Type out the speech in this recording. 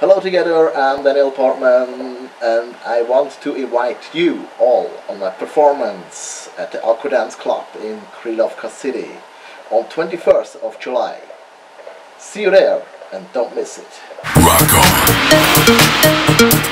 Hello together, I'm Daniel Portman and I want to invite you all on my performance at the Aquadance Club in Krylovka City on 21st of July. See you there and don't miss it. Rock on.